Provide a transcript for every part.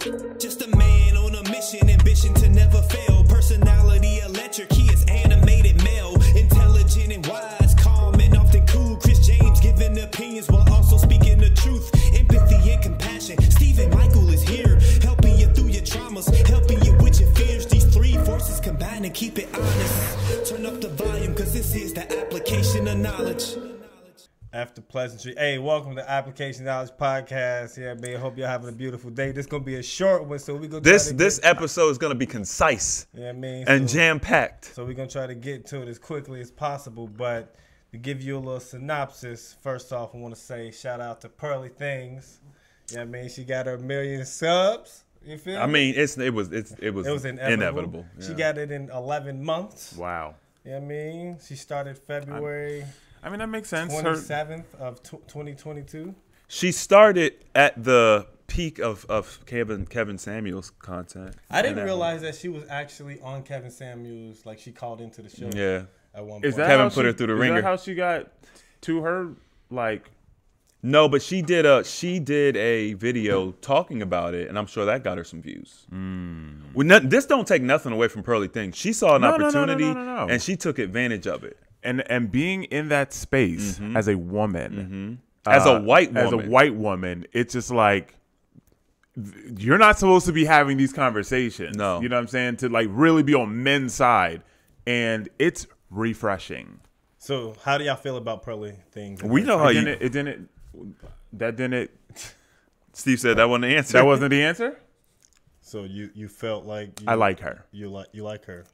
Just a man on a mission, ambition to never fail. Personality electric, he is animated Mel. Intelligent and wise, calm and often cool. Chris James giving opinions while also speaking the truth. Empathy and compassion. Stephen Michael is here, helping you through your traumas, helping you with your fears. These three forces combine and keep it honest. Turn up the volume, cause this is the application of knowledge. After pleasantry. Hey, welcome to Application Knowledge Podcast. Yeah, man. Hope you're having a beautiful day. This gonna be a short one, so we gonna This to this get, episode is gonna be concise yeah, man. and so, jam packed. so we're gonna try to get to it as quickly as possible. But to give you a little synopsis, first off, I want to say shout out to Pearly Things. Yeah, I mean, she got her million subs. You feel? I me? mean, it's it was it's it was, it was inevitable. inevitable. She got it in 11 months. Wow. Yeah, I mean, she started February I mean, that makes sense. Her, 27th of tw 2022. She started at the peak of, of Kevin Kevin Samuels content. I didn't realize that she was actually on Kevin Samuels. Like she called into the show. Yeah. At one is point. that Kevin how put her through the is ringer. That how she got to her? Like, No, but she did a she did a video talking about it, and I'm sure that got her some views. Mm. Well, no- this don't take nothing away from Pearly Things. She saw an No, no, no, no, opportunity, no, no, no. and she took advantage of it. And and being in that space Mm-hmm. as a woman, As a uh, white as a woman. white woman, it's just like you're not supposed to be having these conversations. No. you know what I'm saying? To like really be on men's side, and it's refreshing. So how do y'all feel about Pearly things? We know how It you. didn't. It didn't. That didn't. Steve said that wasn't the answer. That wasn't the answer. So you you felt like you, I like her. you like you like her.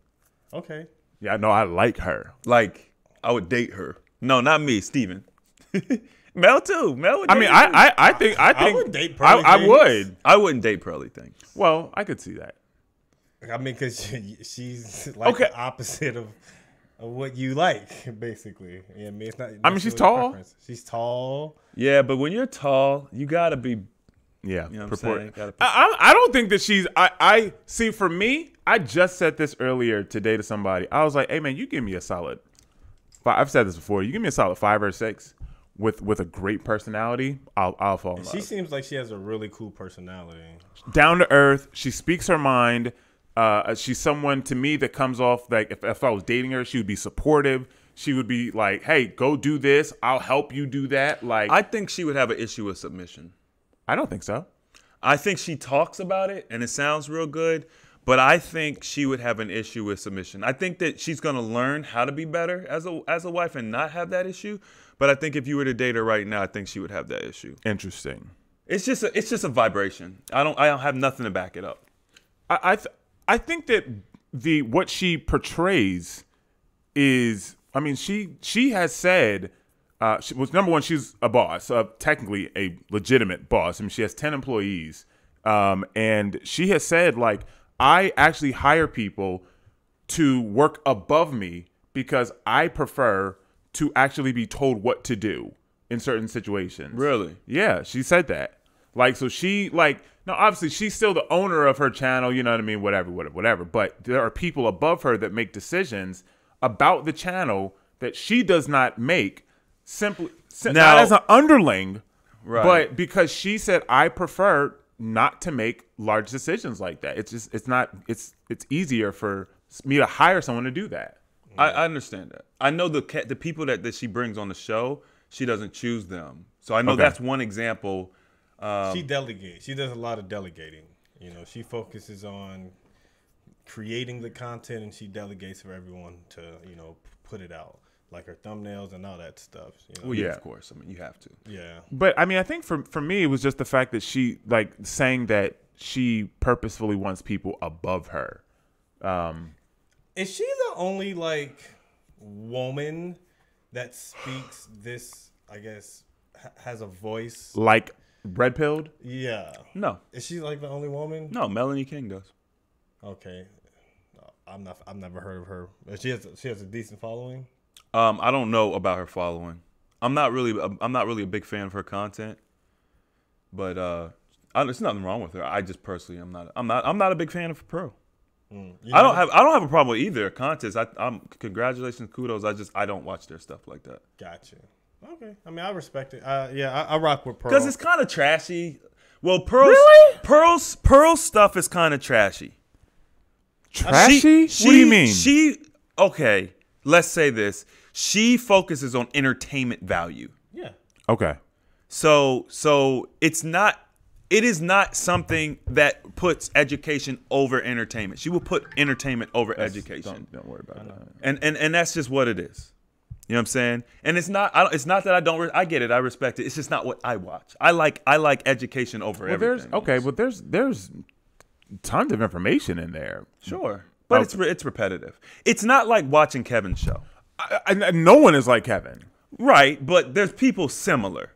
Okay. Yeah, no, I like her. like I would date her. No, not me, Steven. Mel too. Mel would I mean, I. I, I think, I think, would date I, Pearly I Things. would. I wouldn't date Pearly Things. Well, I could see that. I mean, because she's like Okay. the opposite of, of what you like, basically. Yeah, I mean, it's not. I mean, she's tall. preference. She's tall. Yeah, but when you're tall, you gotta be. Yeah, You know what I'm purport- saying? I, I I don't think that she's. I, I see. For me, I just said this earlier today to somebody. I was like, "Hey, man, you give me a solid." Five, I've said this before. You give me a solid five or six with with a great personality. I'll I'll fall in love. She seems like she has a really cool personality. down to earth. She speaks her mind. Uh, she's someone to me that comes off like if, if I was dating her, she would be supportive. She would be like, "Hey, go do this. I'll help you do that." Like, I I, think she would have an issue with submission. I don't think so. I think she talks about it and it sounds real good, but I think she would have an issue with submission. I think that she's gonna learn how to be better as a as a wife and not have that issue. But I think if you were to date her right now, I think she would have that issue. Interesting. It's just a, it's just a vibration. I don't I don't have nothing to back it up. I I, th- I think that the what she portrays is I mean she she has said uh she was number one she's a boss uh, technically a legitimate boss I mean she has 10 employees um and she has said like I actually hire people to work above me because I prefer to actually be told what to do in certain situations Really? yeah, she said that. Like, so she like now obviously she's still the owner of her channel, you know what I mean, whatever, whatever, whatever. But there are people above her that make decisions about the channel that she does not make simply si- Now- not as an underling, Right. but because she said I prefer not to make large decisions like that. It's just it's not it's it's easier for me to hire someone to do that. I, I understand that. I know the ca- the people that, that she brings on the show, she doesn't choose them. So I know Okay. that's one example. Um, she delegates. She does a lot of delegating. You know, she focuses on creating the content, and she delegates for everyone to you know put it out, like her thumbnails and all that stuff. You know? Well, yeah, Yeah. of course. I mean, you have to. yeah. But I mean, I think for for me, it was just the fact that she like saying that she purposefully wants people above her. Um, Is she the only like woman that speaks this? I guess ha- has a voice. like red pilled. Yeah. No, Is she like the only woman? no. Melanie King does. Okay. I'm not. I've never heard of her. She has. She has a decent following. Um, I don't know about her following. I'm not really. I'm not really a big fan of her content. But uh, I, there's nothing wrong with her. I just personally, I'm not. I'm not. I'm not a big fan of Pro. You I don't have. I don't have a problem with either contest. I, I'm congratulations, kudos. I just I don't watch their stuff like that Gotcha. Okay. I mean, I respect it. Uh, yeah, I, I rock with Pearl. because it's kind of trashy. Well, Pearl's Really? Pearl's Pearl's stuff is kind of trashy. Trashy? She- what do you mean? She okay. Let's say this. She focuses on entertainment value. Yeah. okay. So so it's not it is not something that puts education over entertainment. She will put entertainment over education. Don't, don't worry about that. And and and that's just what it is. You know what I'm saying? And it's not I don't, it's not that I don't re- I get it. I respect it. It's just not what I watch. I like I like education over Well, there's okay, but there's there's tons of information in there. Sure. But Oh. it's re- it's repetitive. It's not like watching Kevin's show. I, I, no one is like Kevin. Right, but there's people similar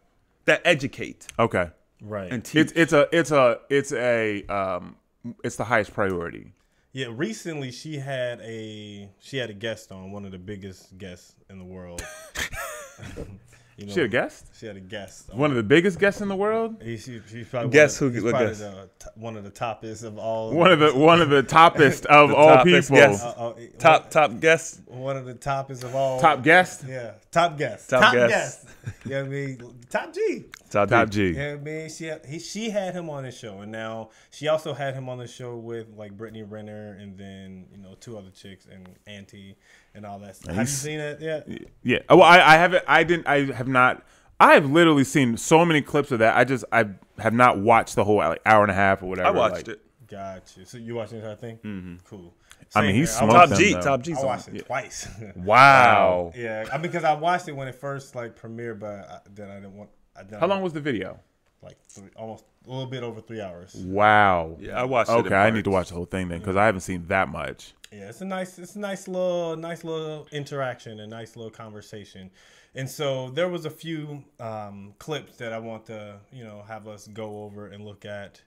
that educate Okay. Right. and teach. It's it's a it's a it's a um it's the highest priority. Yeah, recently she had a she had a guest on one of the biggest guests in the world. you know, She had a guest? She had a guest. On. One of the biggest guests in the world? He, she, she's probably Guess one of, who- he's probably guest? the t- one of the toppest of all. One of the one of the toppest of The all toppest people. guest. uh, uh, top top guest. One, one of the toppest of all. Top guest? Yeah, top guest. Top guest. guest. you know what I mean? Top G. Top, Top G. G. Yeah, man. She had, he, she had him on the show, and now she also had him on the show with like Brittany Renner, and then you know two other chicks and Auntie and all that. stuff. Have you seen it yet? Yeah. Oh, well, I, I haven't. I didn't. I have not. I have literally seen so many clips of that. I just I have not watched the whole like hour and a half or whatever. I watched like- it. Got you. So you watching the entire thing? Mm-hmm. Cool. I mean, Same he Top them, G. though. Top G's I on watched it. it twice. Wow. yeah, I mean, because I watched it when it first like premiered, but I, then I didn't want. I, then How I- long was the video? like three, almost a little bit over three hours. Wow. Yeah, I watched it Okay, I need to watch the whole thing then because I haven't seen that much. Yeah, it's a nice, it's a nice little, nice little interaction, a nice little conversation, and so there was a few um, clips that I want to, you know, have us go over and look at,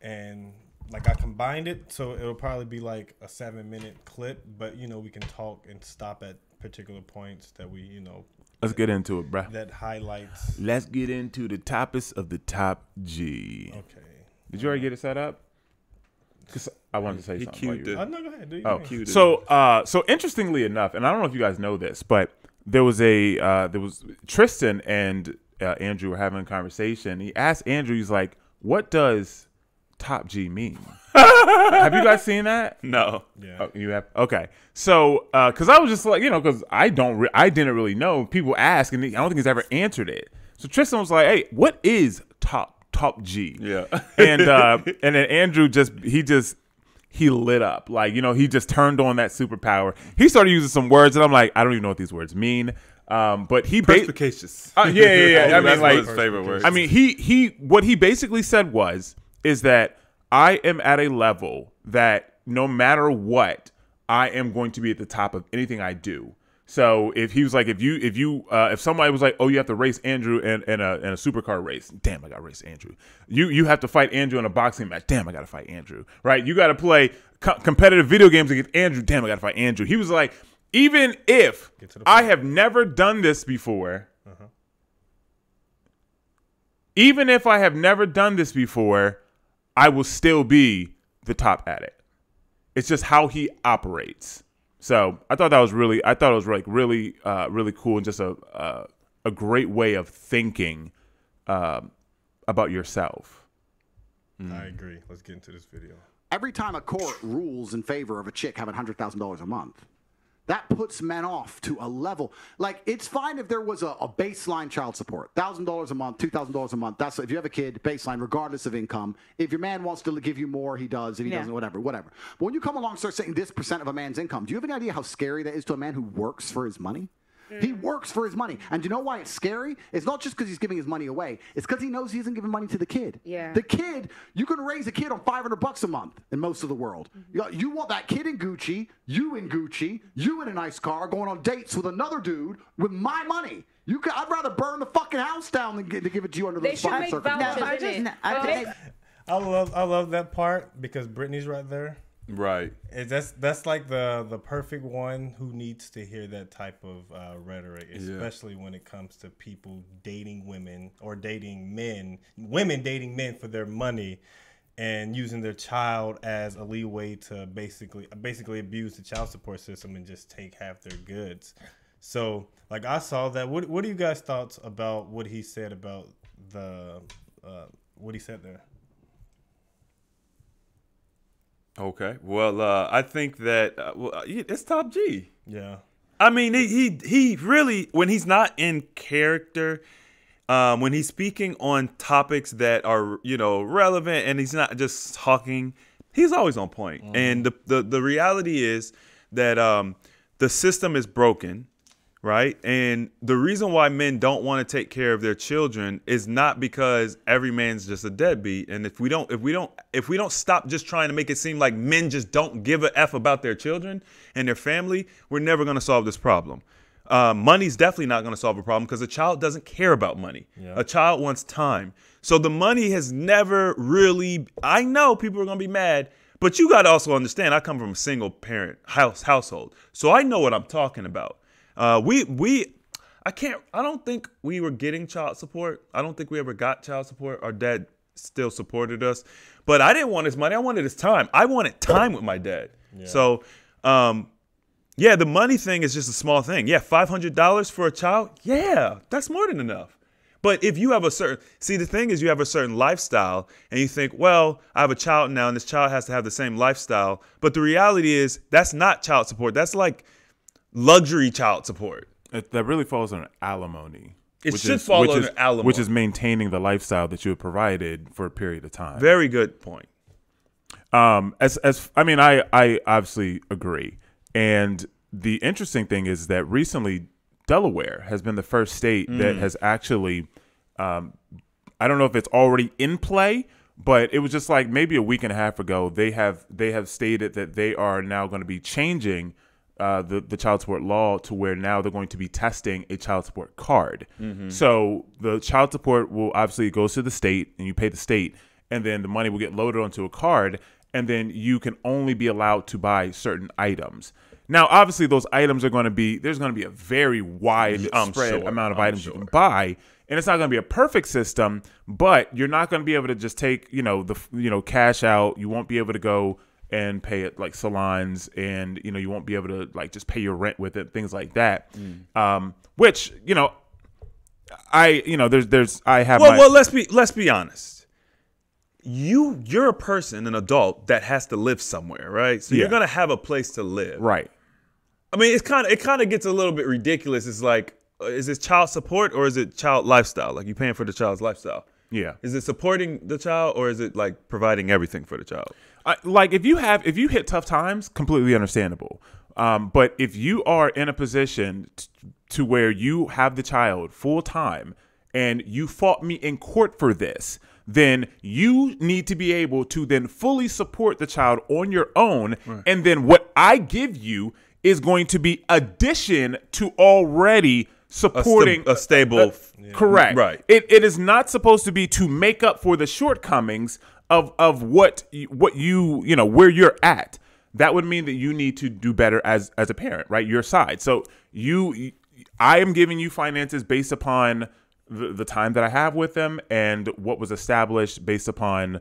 and like I combined it, so it'll probably be like a seven minute clip, but you know we can talk and stop at particular points that we, you know, Let's get into it, bro. that highlights. Let's get into the toppest of the top G. Okay. Did you already get it set up? 'Cause I wanted to say He something. while queued you- it. Oh no, go ahead. Do your Oh, thing. Cued so uh, so interestingly enough, and I don't know if you guys know this, but there was a uh, there was Tristan and uh, Andrew were having a conversation. He asked Andrew, he's like, "What does top G mean?" Have you guys seen that? No. Yeah. Oh, you have okay. So, because I was just like, you know, because I don't, re- I didn't really know. People ask, and I don't think he's ever answered it. So Tristan was like, "Hey, what is top top G?" Yeah. and uh, and then Andrew just he just he lit up like you know he just turned on that superpower. He started using some words, and I'm like, I don't even know what these words mean. Um, but he ba- Perspicacious. uh, yeah, yeah, yeah. I mean, That's like, one of his favorite words. I mean, he he what he basically said was is that I am at a level that no matter what, I am going to be at the top of anything I do. So if he was like, if you if you uh, if somebody was like, oh, you have to race Andrew in, in a in a supercar race, damn, I got to race Andrew. You you have to fight Andrew in a boxing match, damn, I got to fight Andrew. Right? You got to play co- competitive video games against Andrew, damn, I got to fight Andrew. He was like, even if I have never done this before, even if I have never done this before, I will still be the top at it. It's just how he operates. So I thought that was really, I thought it was like really, uh, really cool and just a uh, a great way of thinking um about yourself. I agree. Let's get into this video. Every time a court rules in favor of a chick having hundred thousand dollars a month, that puts men off to a level. Like it's fine if there was a, a baseline child support, thousand dollars a month, two thousand dollars a month. That's if you have a kid, baseline, regardless of income. If your man wants to give you more, he does. If he Yeah. doesn't, whatever, whatever. But when you come along and start saying this percent of a man's income, do you have any idea how scary that is to a man who works for his money? He works for his money. And do you know why it's scary? It's not just because he's giving his money away. It's because he knows he isn't giving money to the kid. Yeah. The kid, you can raise a kid on 500 bucks a month in most of the world. Mm-hmm. You, you want that kid in Gucci, you in Gucci, you in a nice car, going on dates with another dude with my money. You can, I'd rather burn the fucking house down than gi- to give it to you under They those should make circumstances. vouchers. I just, Shouldn't? I Well, I love, I love that part because Brittany's right there. Right. It, that's that's like the the perfect one who needs to hear that type of uh, rhetoric, especially when it comes to people dating women or dating men, women dating men for their money, and using their child as a leeway to basically basically abuse the child support system and just take half their goods. So, like I saw that. What what are you guys thoughts about what he said about the uh, what he said there? Okay. Well, uh, I think that uh, well, uh, it's top G. Yeah. I mean, he he, he really when he's not in character, um, when he's speaking on topics that are you know relevant, and he's not just talking, he's always on point. And the, the the reality is that um, the system is broken, right? And the reason why men don't want to take care of their children is not because every man's just a deadbeat. And if we don't, if we don't, if we don't stop just trying to make it seem like men just don't give a f about their children and their family, we're never going to solve this problem. Uh, money's definitely not going to solve a problem because a child doesn't care about money. A child wants time. So the money has never really. I know people are going to be mad, but you got to also understand. I come from a single parent house household, so I know what I'm talking about. Uh, we we I can't. I don't think we were getting child support. I don't think we ever got child support. Our dad still supported us, but I didn't want his money. I wanted his time. I wanted time with my dad. So, um, yeah, the money thing is just a small thing. Yeah, five hundred dollars for a child. Yeah, that's more than enough. But if you have a certain see, the thing is, you have a certain lifestyle, and you think, well, I have a child now, and this child has to have the same lifestyle. But the reality is, that's not child support. That's like luxury child support. It, that really falls under alimony. It which should is- fall under is, alimony. which is maintaining the lifestyle that you have provided for a period of time. Very good point. Um, as as I mean, I I obviously agree. And the interesting thing is that recently Delaware has been the first state that has actually, um, I don't know if it's already in play, but it was just like maybe a week and a half ago. They have they have stated that they are now going to be changing. Uh, the the child support law to where now they're going to be testing a child support card. So the child support will obviously goes to the state and you pay the state, and then the money will get loaded onto a card, and then you can only be allowed to buy certain items. Now, obviously, those items are going to be there's going to be a very wide I'm spread sure, amount of I'm items you can buy, and it's not going to be a perfect system. But you're not going to be able to just take you know the you know cash out. You won't be able to go and pay it like salons, and you know you won't be able to like just pay your rent with it, things like that. Mm. Um, which you know, I you know there's there's I have Well, my, well, let's be let's be honest. You you're a person, an adult that has to live somewhere, right? So Yeah. you're gonna have a place to live. right. I mean, it's kind of it kind of gets a little bit ridiculous. It's like, uh, is it child support or is it child lifestyle? Like you're paying for the child's lifestyle. Yeah. Is it supporting the child or is it like providing everything for the child? I, like if you have if you hit tough times completely understandable. Um, but if you are in a position t- to where you have the child full time and you fought me in court for this then you need to be able to then fully support the child on your own. And then what i give you is going to be addition to already supporting a stable- correct. Right. it, it is not supposed to be to make up for the shortcomings of of what you- what you you know where you're at that would mean that you need to do better as as a parent right? Your side. So you i am giving you finances based upon the, the time that i have with them and what was established based upon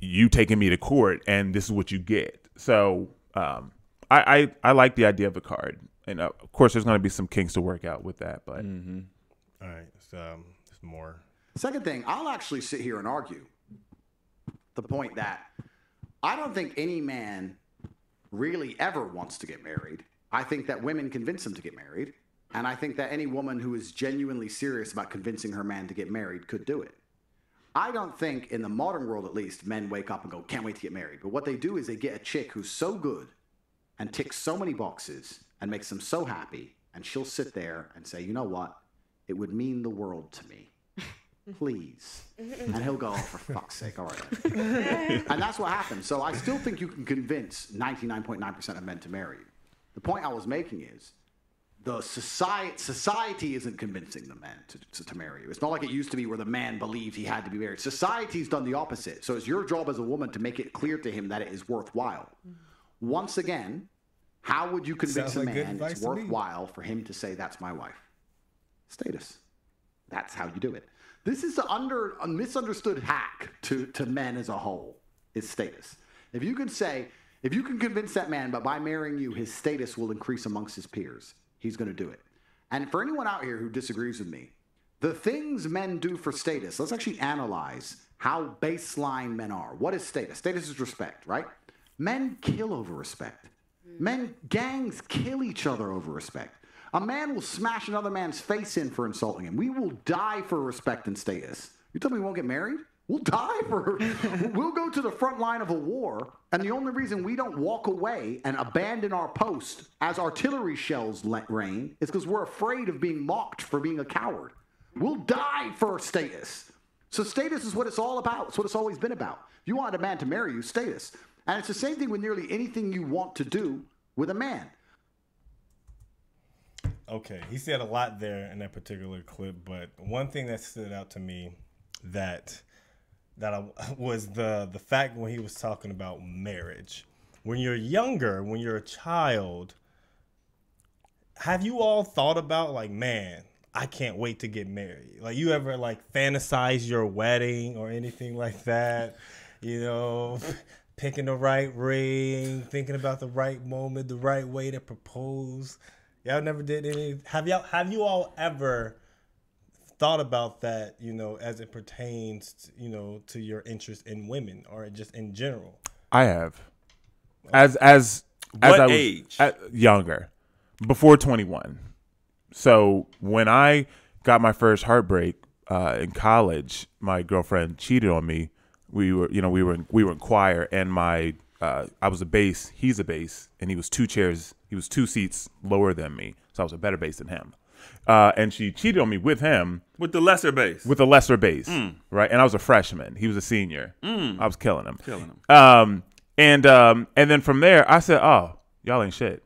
you taking me to court and this is what you get. So um i i, I like the idea of the card. And uh, of course there's going to be some kinks to work out with that but All right. So, um, more. Second thing, I'll actually sit here and argue the point that I don't think any man really ever wants to get married. I think that women convince him to get married. And I think that any woman who is genuinely serious about convincing her man to get married could do it. I don't think, in the modern world at least, men wake up and go, can't wait to get married. But what they do is they get a chick who's so good and ticks so many boxes and makes them so happy. And she'll sit there and say, you know what? It would mean the world to me please. Mm-hmm. And he'll go, oh, for fuck's sake, all right. and that's what happens. So I still think you can convince 99.9% of men to marry. you. The point I was making is the society, society isn't convincing the men to, to, to marry you. It's not like it used to be where the man believed he had to be married. Society's done the opposite. So it's your job as a woman to make it clear to him that it is worthwhile. Mm-hmm. Once again, how would you convince Sounds a man advice it's worthwhile for him to say, that's my wife? Status. That's how you do it. This is the under a misunderstood hack to, to men as a whole is status. If you can say, if you can convince that man, but by marrying you, his status will increase amongst his peers, he's going to do it. And for anyone out here who disagrees with me, the things men do for status, let's actually analyze how baseline men are. What is status? Status is respect, right? Men kill over respect. Mm. Men, gangs kill each other over respect. A man will smash another man's face in for insulting him. We will die for respect and status. You tell me we won't get married? We'll die for. we'll go to the front line of a war, and the only reason we don't walk away and abandon our post as artillery shells let rain is because we're afraid of being mocked for being a coward. We'll die for status. So status is what it's all about. It's what it's always been about. If you want a man to marry you, status. And it's the same thing with nearly anything you want to do with a man. Okay, he said a lot there in that particular clip, but one thing that stood out to me that that I, was the the fact when he was talking about marriage. When you're younger, when you're a child, have you all thought about like, man, I can't wait to get married? Like, you ever like fantasize your wedding or anything like that? You know, picking the right ring, thinking about the right moment, the right way to propose. Y'all never did any. Have y'all? Have you all ever thought about that? You know, as it pertains, to, you know, to your interest in women or just in general. I have. As as as What I was age? at- younger, before twenty one. So when I got my first heartbreak uh, in college, my girlfriend cheated on me. We were, you know, we were in, we were in choir, and my uh, I was a bass, he's a bass, and he was two chairs, he was two seats lower than me, so I was a better bass than him. Uh, and she cheated on me with him with the lesser bass. with the lesser bass, right? And I was a freshman. He was a senior. I was killing him. Killing him. Um, and um, and then from there, I said, "Oh, y'all ain't shit."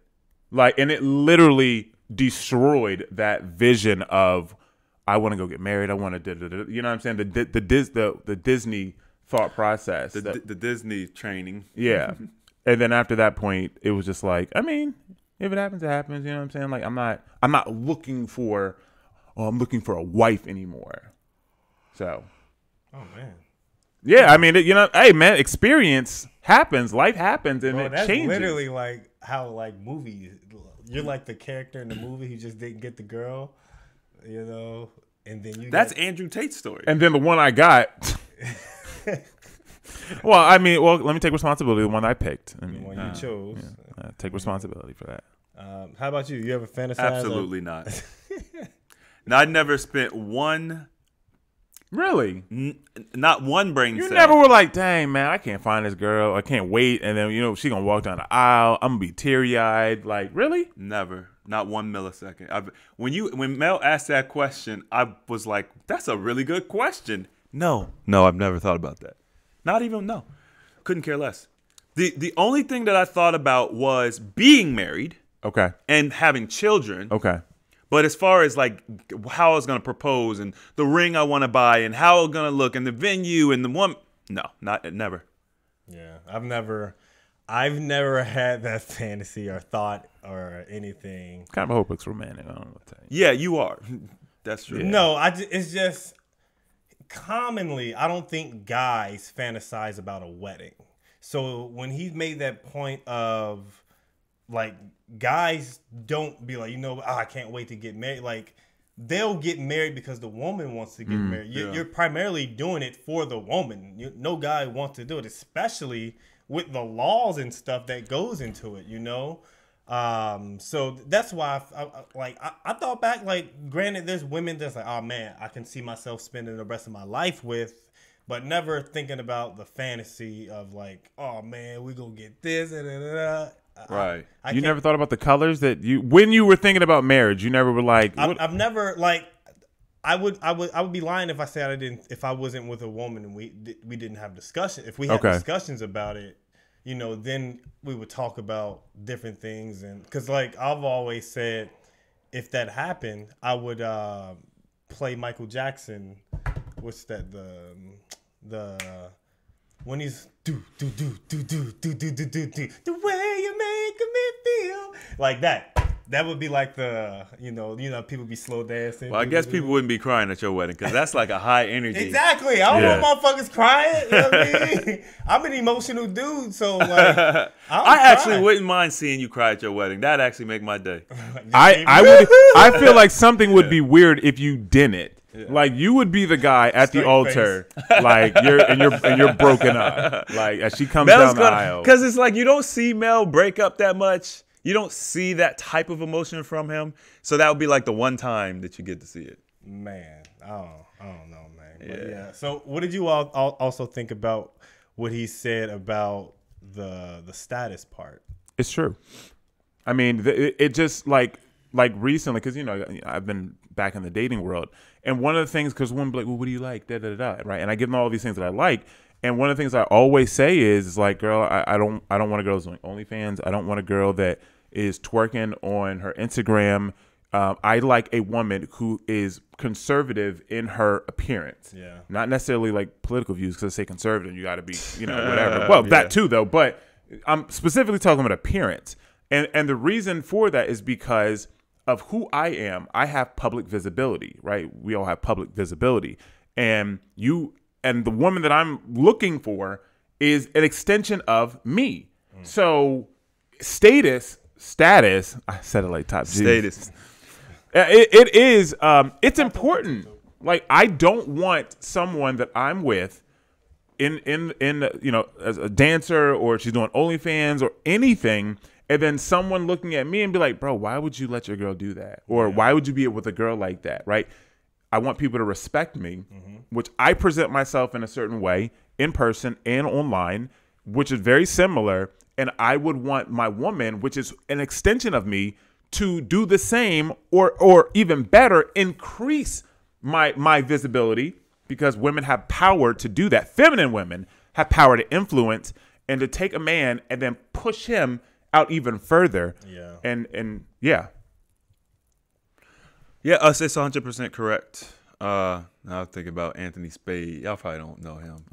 Like, and it literally destroyed that vision of I want to go get married. I want to, you know what I'm saying? The the the, Dis, the, the Disney thought process. the, that- the Disney training. yeah. and then after that point, it was just like, I mean, if it happens, it happens. You know what I'm saying? Like, I'm not, I'm not looking for, oh, I'm looking for a wife anymore. So, Oh man, yeah, I mean, you know, hey, man, experience happens, life happens, and bro, it that's changes. literally like how like movies. You're like the character in the movie who just didn't get the girl, you know, and then you. That's got, Andrew Tate's story. and then the one I got. well, I mean, well, let me take responsibility. The one I picked. I mean, the one uh, you chose. uh, take responsibility for that. Um, how about you? You ever fantasize? of- Absolutely not. now, I never spent one, Really? n- not one brain You cell. never were like, dang man, I can't find this girl. I can't wait, and then you know she gonna walk down the aisle. I'm gonna be teary eyed. Like, really? Never, not one millisecond. I've, when you when Mel asked that question, I was like, "That's a really good question." No, no, I've never thought about that. Not even no, couldn't care less. the The only thing that I thought about was being married Okay. and having children. Okay. But as far as like how I was gonna propose and the ring I want to buy and how it's gonna look and the venue and the one, no, not never. Yeah, I've never, I've never had that fantasy or thought or anything. Kind of hope it's romantic. I don't know what to tell you. Yeah, you are. That's true. No, I. It's just commonly, I don't think guys fantasize about a wedding. So when he made that point of like guys don't be like, you know, "Ah, I can't wait to get married. Like they'll get married because the woman wants to get married. You're, yeah. you're primarily doing it for the woman. You, no guy wants to do it, especially with the laws and stuff that goes into it. You know. Um, so that's why, I, I- like, I, I thought back, like, granted, there's women that's like, oh man, I can see myself spending the rest of my life with, but never thinking about the fantasy of like, oh man, we gonna get this and. Right. I you never thought about the colors that you when you were thinking about marriage. You never were like, I've, I've never like. I would, I would, I would be lying if I said I didn't. If I wasn't with a woman and we we didn't have discussion. If we had Okay. discussions about it, you know, then we would talk about different things. And because, like, I've always said, if that happened, I would uh, play Michael Jackson. What's that? The the when he's do do do do do do do do do do the way you make me feel like that. That would be like the you know you know people be slow dancing. Well, I guess people wouldn't be crying at your wedding because that's like a high energy. Exactly. I don't Yeah. want motherfuckers crying. You know what I mean? I'm an emotional dude, so like I, I actually wouldn't mind seeing you cry at your wedding. That'd actually make my day. I I would I feel like something would be weird if you didn't. Like you would be the guy at the Straight altar, like you're and you're and you're broken up. Like as she comes down the aisle. because it's like you don't see Mel break up that much. You don't see that type of emotion from him. So that would be like the one time that you get to see it. Man, I don't, I don't know, man. But yeah. So, what did you all, all also think about what he said about the the status part? It's true. I mean, th- it, it just like like recently because you know I've been back in the dating world, and one of the things because one be like, well, what do you like? Da da da. da, Right, and I give them all these things that I like, and one of the things I always say is, is like, girl, I, I don't I don't want a girl who's doing OnlyFans. I don't want a girl that is twerking on her Instagram. Um, I like a woman who is conservative in her appearance. Yeah. Not necessarily like political views because I say conservative, you got to be, you know, whatever. well, that too, though. But I'm specifically talking about appearance. And, and the reason for that is because of who I am. I have public visibility, right? We all have public visibility. And you, and the woman that I'm looking for is an extension of me. So status, status, I said it like top G. Status. Uh, It, it is. Um, it's important. Like I don't want someone that I'm with in in in you know as a dancer or she's doing OnlyFans or anything, and then someone looking at me and be like, "Bro, why would you let your girl do that? Or why would you be with a girl like that?" Right? I want people to respect me, mm-hmm. which I present myself in a certain way in person and online, which is very similar. And I would want my woman, which is an extension of me, to do the same or or even better, increase my my visibility because women have power to do that. Feminine women have power to influence and to take a man and then push him out even further. Yeah. And and yeah. Yeah, us it's 100% correct. Uh, now I think about Anthony Spade. Y'all probably don't know him.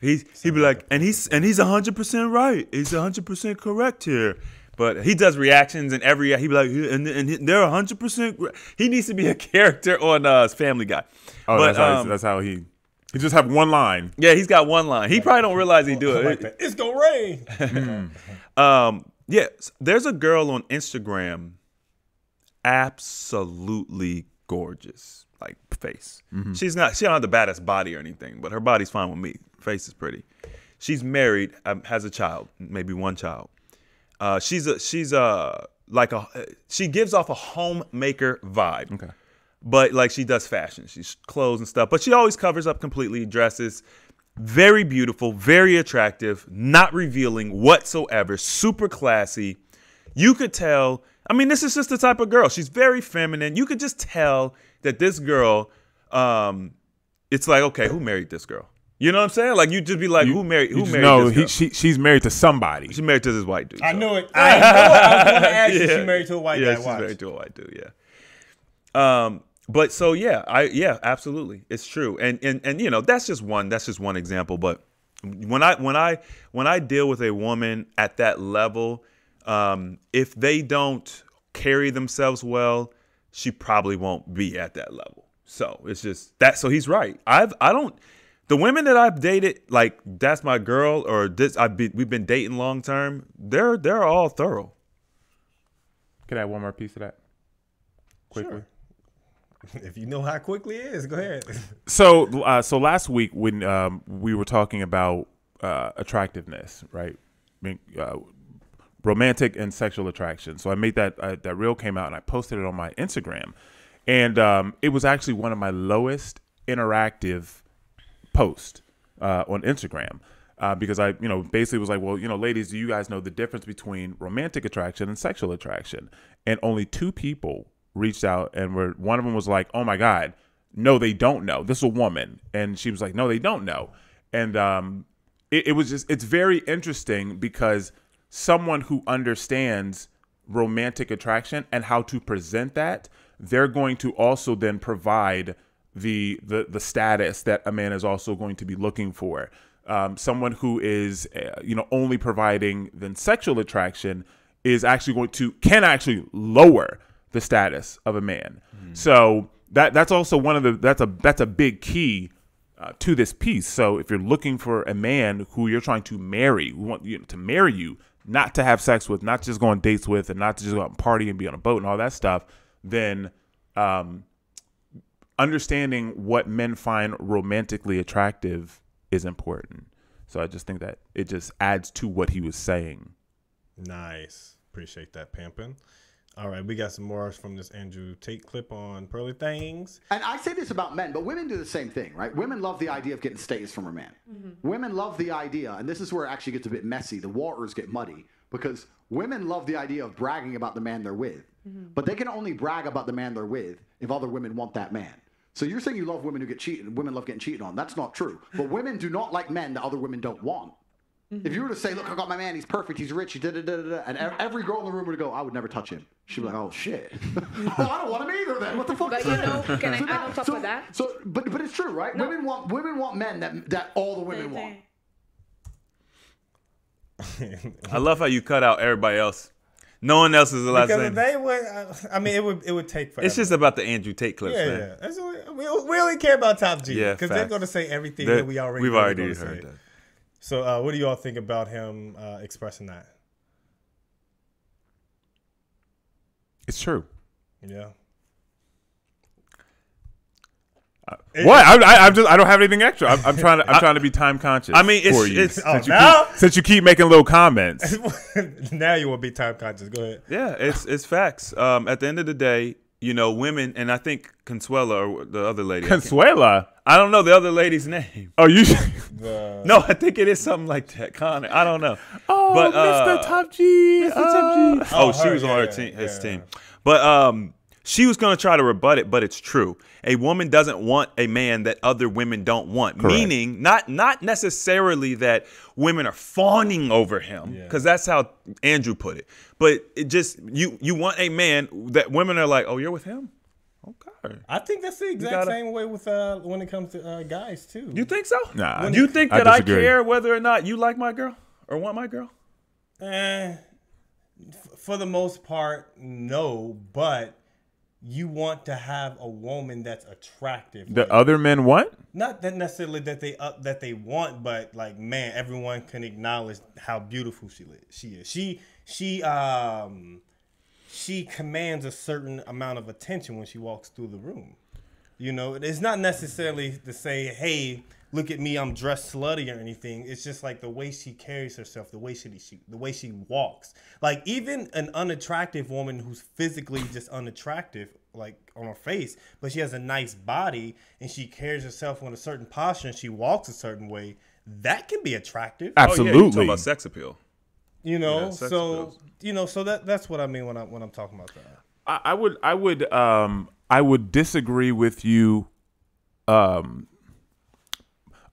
He's he be like, and he's and he's 100% right. He's 100% correct here. But he does reactions and every he'd be like, and, and they're 100%. He needs to be a character on uh, Family Guy. Oh, But, that's, how um, that's how he he just have one line. yeah, he's got one line. He probably don't realize he do I it. like. It's gonna rain. Um, yeah, there's a girl on Instagram, absolutely gorgeous, like face. She's not, she don't have the baddest body or anything, but her body's fine with me. Face is pretty. She's married, um, has a child, maybe one child. Uh, she's a, she's a, like a, she gives off a homemaker vibe. Okay. But like she does fashion, she's clothes and stuff, but she always covers up completely, dresses. Very beautiful, very attractive, not revealing whatsoever, super classy. You could tell, I mean, this is just the type of girl. She's very feminine. You could just tell that this girl, um, it's like, okay, who married this girl? You know what I'm saying? Like you just be like, who married You who just married know this he, girl? she, she's married to somebody. She's married to this white dude. I so. knew it. I knew it. I was gonna ask you. Yeah. She married to a white yeah, guy. she's Watch. married to a white dude. Yeah. Um, but so yeah, I yeah, absolutely, it's true, and and and you know that's just one that's just one example. But when I when I when I deal with a woman at that level, um, if they don't carry themselves well, she probably won't be at that level. So it's just that. So he's right. I've I don't. The women that I've dated, like that's my girl, or this I've be, we've been dating long term. They're they're all thorough. Can I add one more piece of that? Quickly. If you know how quickly it is, go ahead. So, uh, so last week when um, we were talking about uh, attractiveness, right? I mean, uh, romantic and sexual attraction. So I made that uh, that reel came out and I posted it on my Instagram, and um, it was actually one of my lowest interactive posts uh, on Instagram. Uh, because I, you know, basically was like, well, you know, ladies, do you guys know the difference between romantic attraction and sexual attraction? And only two people reached out, and were one of them was like, oh my god, no, they don't know. This is a woman, and she was like, no, they don't know. And um, it, it was just, it's very interesting because someone who understands romantic attraction and how to present that, they're going to also then provide the the the status that a man is also going to be looking for. Um, someone who is, uh, you know, only providing then sexual attraction is actually going to can actually lower the status of a man. So that that's also one of the that's a that's a big key uh, to this piece. So if you're looking for a man who you're trying to marry, who want you know, to marry you, not to have sex with, not just go on dates with, and not to just go out and party and be on a boat and all that stuff, then um, understanding what men find romantically attractive is important. So I just think that it just adds to what he was saying. Nice. Appreciate that, Pimpin. All right, we got some more from this Andrew Tate clip on Pearly Things. And I say this about men, but women do the same thing, right? Women love the idea of getting status from a man. Mm-hmm. Women love the idea, and this is where it actually gets a bit messy. The waters get muddy because women love the idea of bragging about the man they're with, mm-hmm. but they can only brag about the man they're with if other women want that man. So you're saying you love women who get cheated, women love getting cheated on. That's not true. But women do not like men that other women don't want. Mm-hmm. If you were to say, "Look, I got my man. He's perfect. He's rich. He da da da da," da," and every girl in the room would go, "I would never touch him." She'd be like, "Oh shit, well, oh, I don't want him either." Then what the fuck? But you know, can I So add now- on top so, of that? So, but but it's true, right? Women want women want men that that all the women want. I love how you cut out everybody else. No one else is allowed to Because say. they would, uh, I mean, it would it would take forever. It's just about the Andrew Tate clips, yeah, man. yeah. That's we, we only care about Top G Yeah, because they're going to say everything That- that we already we've already heard say. that. So, uh, what do you all think about him uh, expressing that? It's true. Yeah. What? I, I, I'm just. I don't have anything extra. I'm, I'm trying to. I'm trying to be time conscious. I mean, it's- for you, it's- since, Oh, you now? keep, since you keep making little comments. now you will be time conscious. Go ahead. Yeah, it's it's facts. Um, at the end of the day, you know, women, and I think Consuela or the other lady. Consuela. I don't know the other lady's name. Oh, you. The, No, I think it is something like that. Connor, I don't know. Oh, But, uh, Mr. Top G. uh, Oh, Oh, she her, was on her yeah, team, his yeah. team. But um, she was gonna try to rebut it, but it's true. A woman doesn't want a man that other women don't want. Correct. Meaning, not not necessarily that women are fawning over him, Yeah. because that's how Andrew put it. But it just you you want a man that women are like, oh, you're with him. Okay. I think that's the exact gotta- same way with uh, when it comes to uh, guys too. You think so? Nah, You think that I, disagree. care whether or not you like my girl or want my girl? Eh, f- for the most part, no. But you want to have a woman that's attractive. The Like, other men what? not that necessarily that they uh, that they want, but like man, everyone can acknowledge how beautiful she she is. She she um she commands a certain amount of attention when she walks through the room. You know, it's not necessarily to say, "Hey, look at me, I'm dressed slutty" or anything. It's just like the way she carries herself, the way she, she the way she walks. Like even an unattractive woman who's physically just unattractive, like on her face, but she has a nice body and she carries herself in a certain posture and she walks a certain way. That can be attractive. Oh, yeah, you Absolutely. talking about sex appeal. You know, Yeah, so appeals. you know, so that that's what I mean when I when I'm talking about that. I, I would I would um I would disagree with you. Um,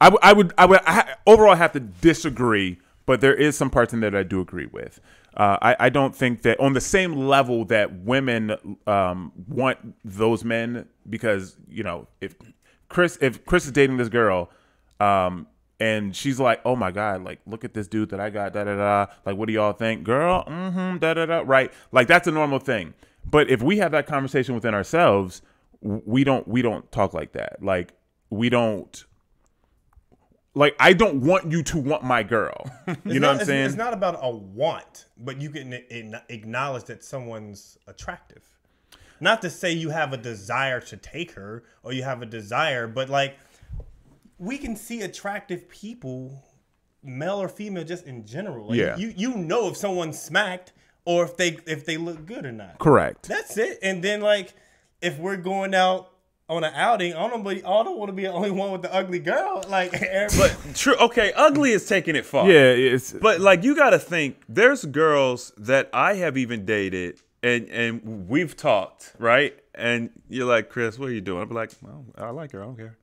I, w- I would I would I ha- overall have to disagree, but there is some parts in there that I do agree with. Uh, I, I don't think that on the same level that women um, want those men because you know if Chris if Chris is dating this girl um, and she's like oh my god like look at this dude that I got da da da like what do y'all think? Girl mm-hmm da da da right? Like that's a normal thing. But if we have that conversation within ourselves we don't we don't talk like that. Like we don't like I don't want you to want my girl you know not- what I'm saying It's not about a want, but you can acknowledge that someone's attractive. Not to say you have a desire to take her or you have a desire, but like we can see attractive people, male or female, just in general. Like, Yeah. You you know if someone's smacked or if they if they look good or not. correct That's it. And then like if we're going out on an outing, I don't, be, I don't want to be the only one with the ugly girl. Like, everybody, True. Okay, ugly is taking it far. yeah it's But like you got to think, there's girls that I have even dated, and and we've talked, right? And you're like, Chris, what are you doing? I'm like, well, I like her. I don't care.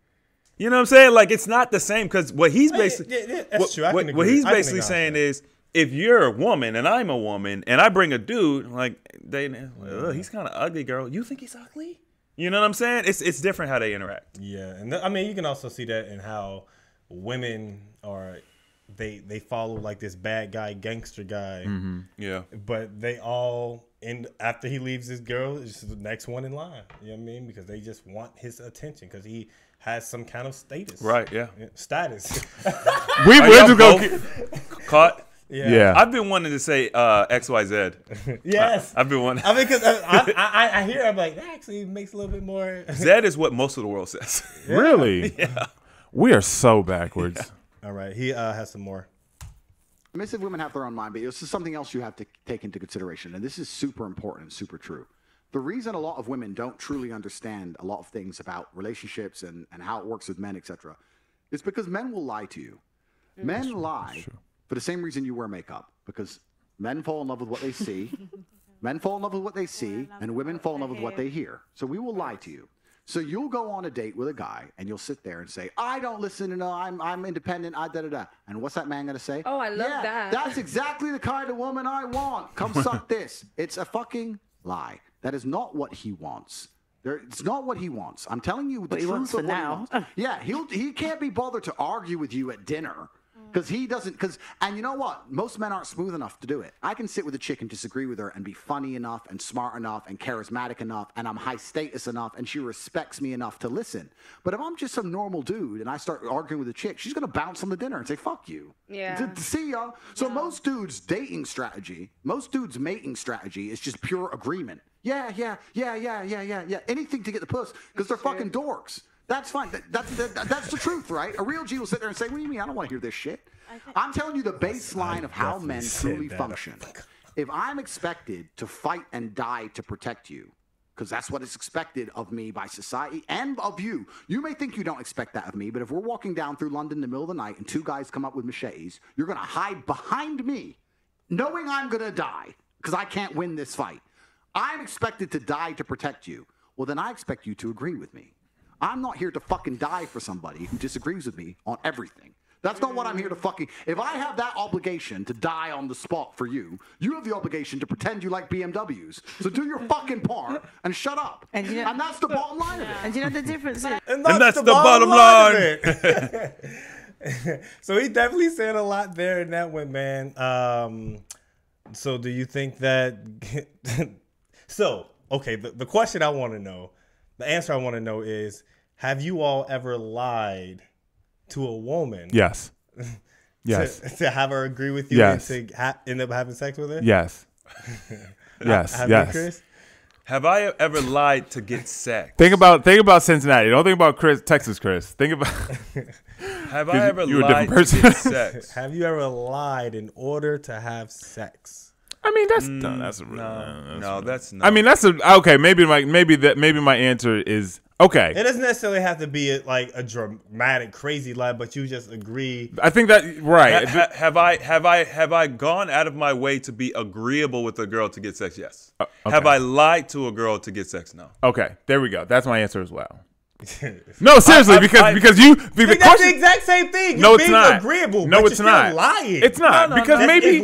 You know what I'm saying? Like it's not the same because what he's basically, yeah, yeah, that's what, true. I what, can what he's I basically acknowledge saying that. is, if you're a woman and I'm a woman and I bring a dude, like they, well, he's kind of ugly, girl. You think he's ugly? You know what I'm saying? It's it's different how they interact. Yeah, and th- I mean you can also see that in how women are they they follow like this bad guy gangster guy, Mm-hmm. Yeah. but they all end after he leaves this girl is the next one in line. You know what I mean? Because they just want his attention because he has some kind of status. Right. Yeah. Yeah, Status. we Are we're y'all gonna both caught. Yeah. I've been wanting to say uh, X Y Z. Yes. I've been wanting. I mean, because I, I, I, I hear, I'm like, that actually makes a little bit more. Z is what most of the world says. Really? Yeah. We are so backwards. All right, he uh, has some more. Submissive women have their own mind, but this is something else you have to take into consideration, and this is super important and super true. The reason a lot of women don't truly understand a lot of things about relationships and, and how it works with men, etc., is because men will lie to you. Men lie for the same reason you wear makeup, because men fall in love with what they see, men fall in love with what they see, and women fall in love with what they hear. So we will lie to you. So you'll go on a date with a guy and you'll sit there and say, "I don't listen to no, I'm I'm independent, I da da da." And what's that man gonna say? Oh, I love "Yeah, that." That's exactly the kind of woman I want. Come suck this. It's a fucking lie. That is not what he wants. There, it's not what he wants. I'm telling you the What he truth wants of for what now. he wants. Yeah, he'll he can't be bothered to argue with you at dinner because he doesn't. Because and you know what? Most men aren't smooth enough to do it. I can sit with a chick and disagree with her and be funny enough and smart enough and charismatic enough and I'm high status enough and she respects me enough to listen. But if I'm just some normal dude and I start arguing with a chick, she's gonna bounce on the dinner and say "fuck you." Yeah. See ya. So most dudes' dating strategy, most dudes' mating strategy is just pure agreement. Yeah, yeah, yeah, yeah, yeah, yeah, yeah. Anything to get the puss because they're fucking dorks. That's fine. That, that's that, that's the truth, right? A real G will sit there and say, "What do you mean? I don't want to hear this shit." I'm telling you the baseline of how men truly function. If I'm expected to fight and die to protect you, because that's what is expected of me by society and of you. You may think you don't expect that of me, but if we're walking down through London in the middle of the night and two guys come up with machetes, you're going to hide behind me, knowing I'm going to die because I can't win this fight. I'm expected to die to protect you. Well, then I expect you to agree with me. I'm not here to fucking die for somebody who disagrees with me on everything. That's not what I'm here to fucking. If I have that obligation to die on the spot for you, you have the obligation to pretend you like BMWs. So do your fucking part and shut up. And you know- and that's the bottom line of it. And you know the difference is And that's the bottom line. of it. so he definitely said a lot there in that one, man. Um, so do you think that? so okay, the, the question I want to know, the answer I want to know is: Have you all ever lied to a woman? Yes. To, Yes. to have her agree with you Yes. and to ha- end up having sex with her? Yes. Yes. Have you, Yes. Chris? Have I ever lied to get sex? Think about think about Cincinnati. Don't think about Chris, Texas, Chris. Think about. Have I ever you a lied different to person. get sex? Have you ever lied in order to have sex? I mean, that's no, that's a real. No, that's no, real. that's not. I mean, that's a okay. Maybe my maybe that maybe my answer is okay. It doesn't necessarily have to be like a dramatic, crazy lie, but you just agree. I think that right. Ha- ha- have I have I have I gone out of my way to be agreeable with a girl to get sex? Yes. Uh, okay. Have I lied to a girl to get sex? No. Okay, there we go. That's my answer as well. No, seriously, I- because I- because you the, the That's the exact same thing. No, You're it's being not. agreeable. No, but it's not. Lying. It's not No, no, because no, maybe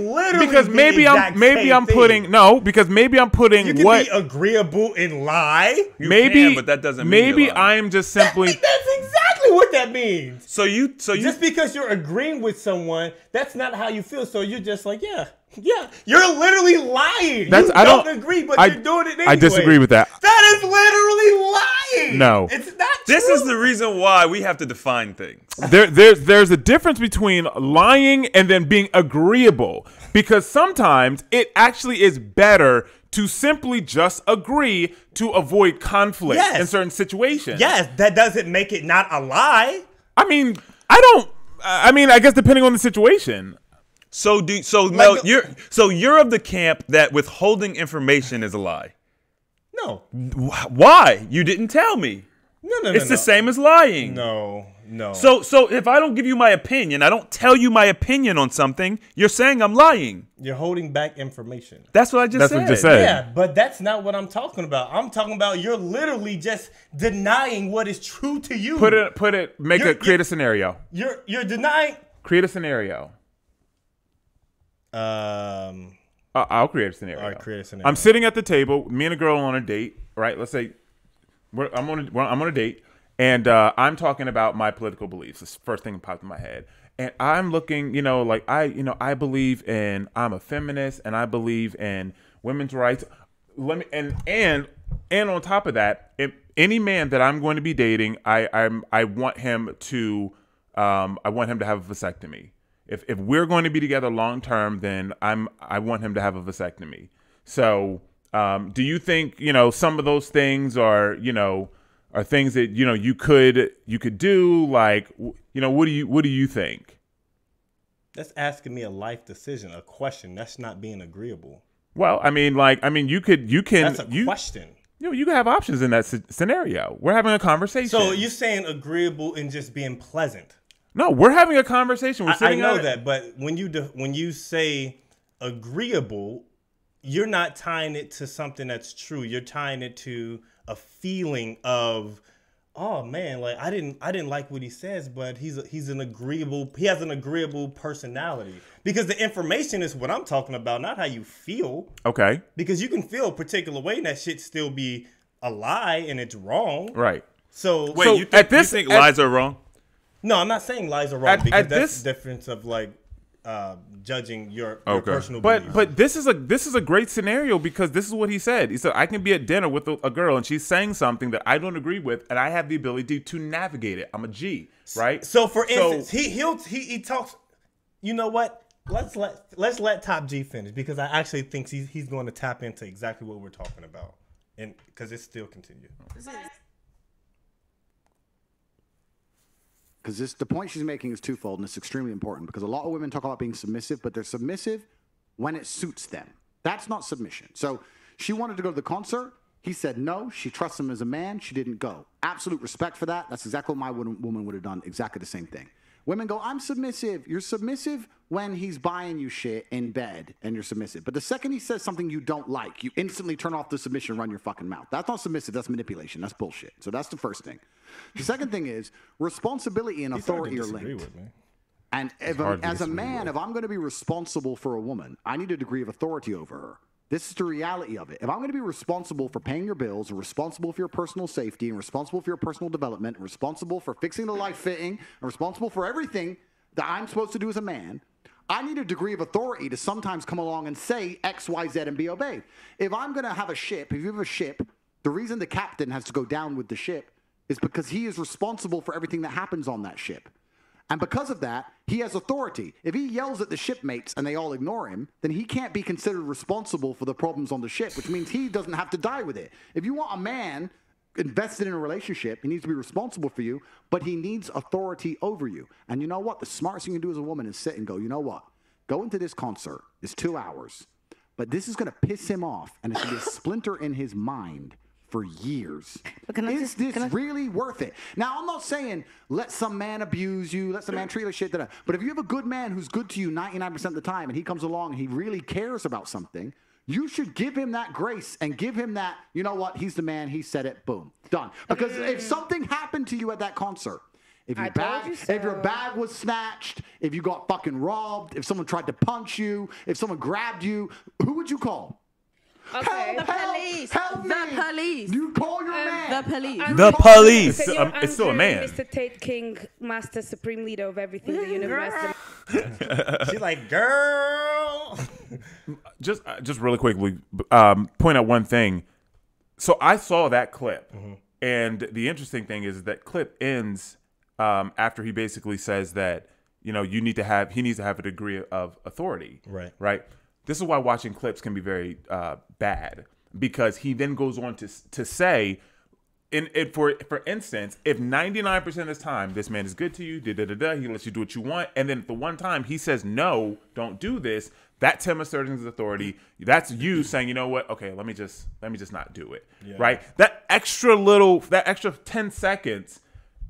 because maybe I'm maybe I'm thing. putting no because maybe I'm putting You can what be agreeable and lie. You maybe can, but that doesn't mean maybe. I'm just simply That's exactly what that means. So you so you Just because you're agreeing with someone, that's not how you feel. So you're just like, yeah, yeah. You're literally lying. That's- you I don't- agree, but I- you're doing it anyway. I disagree with that. That is literally lying. No. it's not. this is the reason why we have to define things. there there there's a difference between lying and then being agreeable because sometimes it actually is better to simply just agree to avoid conflict Yes. in certain situations. Yes, that doesn't make it not a lie. I mean, I don't I mean, I guess depending on the situation. So do so Mel, the- you're so you're of the camp that withholding information is a lie. No, Why? You didn't tell me. no, no, no. It's the no. same as lying. No, no. So so if I don't give you my opinion, I don't tell you my opinion on something, you're saying I'm lying. you're holding back information. That's what I just That's said. what you just said. Yeah, but that's not what I'm talking about. I'm talking about you're literally just denying what is true to you. Put it put it make You're- a create you're- a scenario. You're you're denying. Create a scenario. Um. Uh, I'll create a scenario. Right, create a scenario. I'm sitting at the table, me and a girl on a date, right? Let's say we're, I'm on a, I'm on a date, and uh, I'm talking about my political beliefs. This first thing that popped in my head, and I'm looking, you know, like I, you know, I believe in, I'm a feminist, and I believe in women's rights. Let me and and and on top of that, if any man that I'm going to be dating, I I'm I want him to, um, I want him to have a vasectomy. If if we're going to be together long term, then I'm I want him to have a vasectomy. So, um, do you think you know some of those things are you know are things that you know you could you could do? Like, you know, what do you what do you think? That's asking me a life decision, a question. That's not being agreeable. Well, I mean, like, I mean, you could you can That's a you question. you know you can have options in that sce- scenario. We're having a conversation. So you're saying agreeable and just being pleasant. No, we're having a conversation. We're I, I know on- that, but when you de- when you say agreeable, you're not tying it to something that's true. You're tying it to a feeling of, oh man, like I didn't I didn't like what he says, but he's a, he's an agreeable he has an agreeable personality because the information is what I'm talking about, not how you feel. Okay, Because you can feel a particular way and that shit still be a lie and it's wrong. right. So Wait, So, you think, at this- you think at- lies are wrong? No, I'm not saying lies are wrong At- because at that's this- the difference of like uh, judging your, your personal But beliefs. but this is a this is a great scenario because this is what he said. He said I can be at dinner with a, a girl and she's saying something that I don't agree with, and I have the ability to navigate it. I'm a G, right? So for So- instance, he he'll he, he talks. You know what? Let's let let's let Top G finish because I actually think he's he's going to tap into exactly what we're talking about, and because it still continues. Because this the point she's making is twofold and it's extremely important because a lot of women talk about being submissive but they're submissive when it suits them. That's not submission. So she wanted to go to the concert. He said no. She trusts him as a man. She didn't go. Absolute respect for that. That's exactly what my wo- woman would have done exactly the same thing women go i'm submissive. You're submissive when he's buying you shit in bed and you're submissive. But the second he says something you don't like you instantly turn off the submission run your fucking mouth. That's not submissive that's manipulation that's bullshit. So that's the first thing. The second thing is responsibility and He's hard to authority are linked. And if as a man, if I'm going to be responsible for a woman, I need a degree of authority over her. This is the reality of it. If I'm going to be responsible for paying your bills, and responsible for your personal safety, and responsible for your personal development, and responsible for fixing the life fitting, and responsible for everything that I'm supposed to do as a man, I need a degree of authority to sometimes come along and say X, Y, Z, and be obeyed. If I'm going to have a ship, if you have a ship, the reason the captain has to go down with the ship is because he is responsible for everything that happens on that ship. And because of that, he has authority. If he yells at the shipmates and they all ignore him, then he can't be considered responsible for the problems on the ship, which means he doesn't have to die with it. If you want a man invested in a relationship, he needs to be responsible for you, but he needs authority over you. And you know what? The smartest thing you can do as a woman is sit and go, you know what? Go into this concert. It's two hours. But this is going to piss him off, and it's going to be a splinter in his mind for years. But can I is just- this I- really worth it? Now, I'm not saying let some man abuse you, let some man treat you like shit. da, da. But if you have a good man who's good to you 99% of the time and he comes along and he really cares about something, you should give him that grace and give him that, you know what, he's the man, he said it, boom, done. Because if mm. something happened to you at that concert, if your, I bag, you if your bag was snatched, if you got fucking robbed, if someone tried to punch you, if someone grabbed you, who would you call? Okay. Help, The help, police. help The me. police. You call your man. The police. I'm The Andrew- police. So Um, it's still a man. Mr. Tate King, Master Supreme Leader of everything, the universe. She's like, girl. just uh, just really quickly um, point out one thing. So I saw that clip, Mm-hmm. and the interesting thing is that clip ends um, after he basically says that you know you need to have he needs to have a degree of authority. Right. Right. This is why watching clips can be very uh, bad because he then goes on to to say. In, it, for for instance, if ninety nine percent of the time this man is good to you, da da da da, he lets you do what you want, and then the one time he says no, don't do this, that's him asserting his authority. That's you saying, you know what? Okay, let me just let me just not do it. Right? That extra little, that extra ten seconds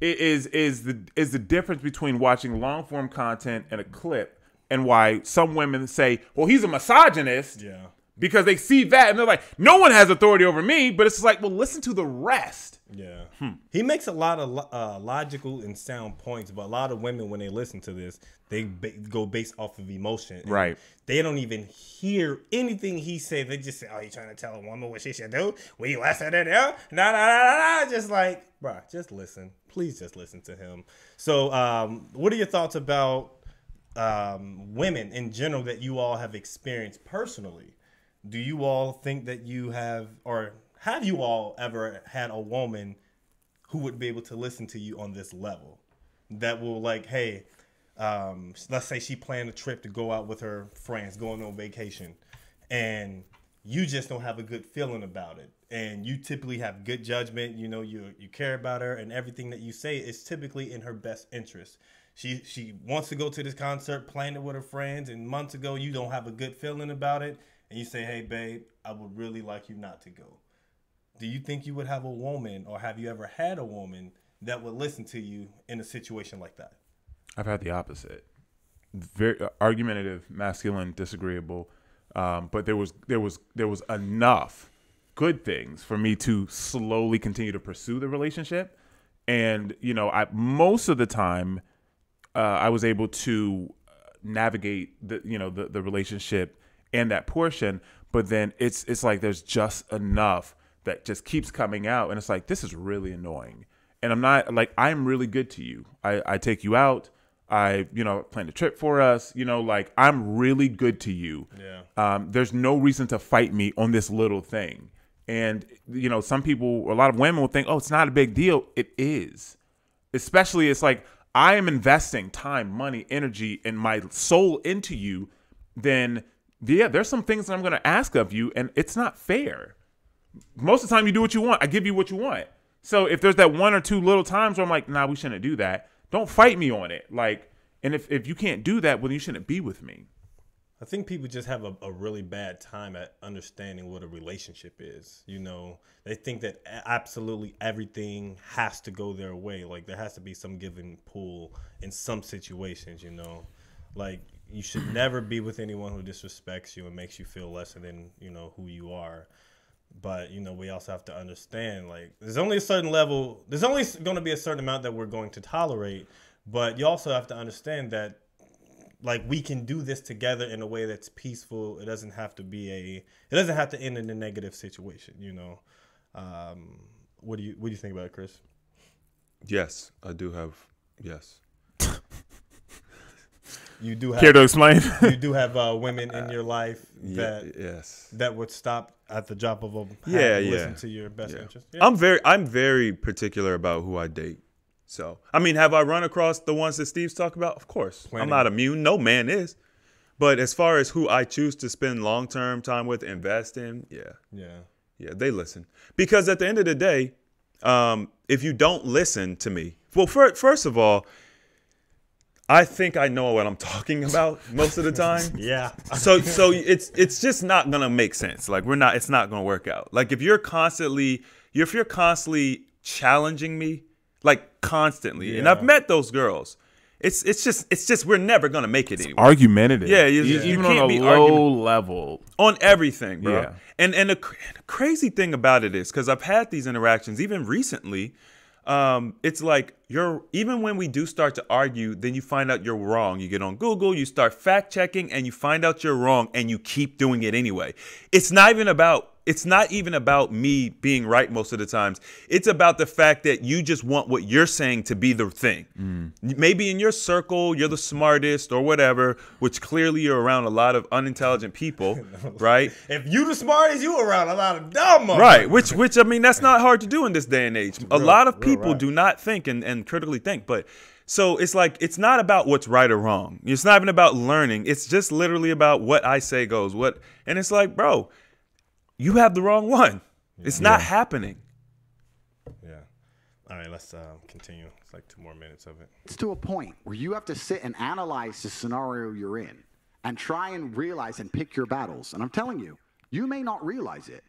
is is the is the difference between watching long form content and a clip, and why some women say, well, he's a misogynist. Yeah. Because they see that and they're like, no one has authority over me. But it's like, well, listen to the rest. Yeah. Hmm. He makes a lot of uh, logical and sound points, but a lot of women, when they listen to this, they ba- go based off of emotion. Right. They don't even hear anything he say. They just say, "Oh, you trying to tell a woman what she should do? You listen to them?" Nah, nah, nah, nah, nah. Just like, bruh, just listen. Please, just listen to him. So, um, what are your thoughts about um, women in general that you all have experienced personally? Do you all think that you have, or have you all ever had a woman who would be able to listen to you on this level? That will like, hey, um, let's say she planned a trip to go out with her friends, going on vacation, and you just don't have a good feeling about it. And you typically have good judgment. You know, you you care about her, and everything that you say is typically in her best interest. She she wants to go to this concert, planned it with her friends, and months ago you don't have a good feeling about it, and you say, "Hey, babe, I would really like you not to go." Do you think you would have a woman, or have you ever had a woman that would listen to you in a situation like that? I've had the opposite. Very uh, argumentative, masculine, disagreeable. Um, but there was there was there was enough good things for me to slowly continue to pursue the relationship. And you know, I most of the time uh, I was able to navigate the you know the, the relationship and that portion. But then it's it's like there's just enough that just keeps coming out, and it's like this is really annoying. And I'm not like I'm really good to you. I, I take you out. I you know plan a trip for us. You know like I'm really good to you. Yeah. Um, there's no reason to fight me on this little thing. And you know some people, a lot of women will think, oh, it's not a big deal. It is. Especially it's like I am investing time, money, energy, and my soul into you. Then yeah, there's some things that I'm going to ask of you, and it's not fair most of the time you do what you want. I give you what you want. So if there's that one or two little times where I'm like, nah, we shouldn't do that. Don't fight me on it. Like, and if, if you can't do that, well, then you shouldn't be with me. I think people just have a, a really bad time at understanding what a relationship is. You know, they think that absolutely everything has to go their way. Like there has to be some give and pull in some situations. You know, like you should never be with anyone who disrespects you and makes you feel lesser than you know who you are. But you know, we also have to understand like there's only a certain level. There's only going to be a certain amount that we're going to tolerate. But you also have to understand that like we can do this together in a way that's peaceful. It doesn't have to be a. It doesn't have to end in a negative situation. You know. Um, what do you What do you think about it, Chris? Yes, I do have. Yes. You do have. Care to explain? you do have uh, women in your life Yeah, that yes. that would stop at the drop of a Yeah, yeah. listen to your best Yeah. interest. Yeah. I'm very I'm very particular about who I date. So I mean, have I run across the ones that Steve's talking about? Of course. Plenty. I'm not immune. No man is. But as far as who I choose to spend long term time with, invest in, yeah. yeah. Yeah, they listen. Because at the end of the day, um, if you don't listen to me, well, fir- first of all, I think I know what I'm talking about most of the time. Yeah. so so it's it's just not gonna make sense. Like we're not it's not gonna work out. Like if you're constantly if you're constantly challenging me, like constantly, and I've met those girls. It's it's just it's just we're never gonna make it anymore. Argumentative. Yeah, you- E- you even can't on a be low argument- level. on everything, bro. Yeah. And and the, cr- the crazy thing about it is because I've had these interactions even recently. Um, it's like you're even when we do start to argue, then you find out you're wrong. You get on Google, you start fact checking, and you find out you're wrong, and you keep doing it anyway. It's not even about it's not even about me being right most of the times. It's about the fact that you just want what you're saying to be the thing. Mm. Maybe in your circle, you're the smartest or whatever, which clearly you're around a lot of unintelligent people, right? If you the smartest, you around a lot of dumb. Right, which which I mean that's not hard to do in this day and age. A lot of people right. do not think and, and critically think, but so it's like it's not about what's right or wrong. It's not even about learning. It's just literally about what I say goes. What and it's like, bro, you have the wrong one. It's not happening. Yeah. All right, let's um, continue. It's like two more minutes of it. It's to a point where you have to sit and analyze the scenario you're in and try and realize and pick your battles. And I'm telling you, you may not realize it,